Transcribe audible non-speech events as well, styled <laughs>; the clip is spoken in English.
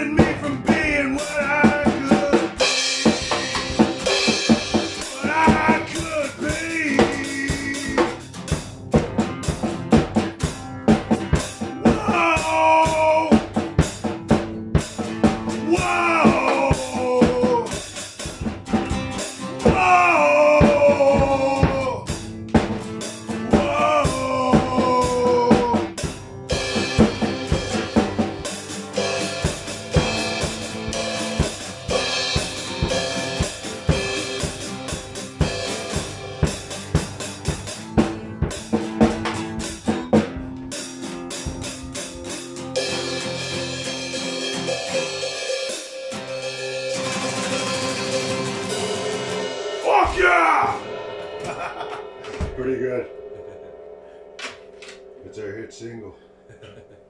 prevented me from Fuck yeah! <laughs> Pretty good. It's our hit single. <laughs>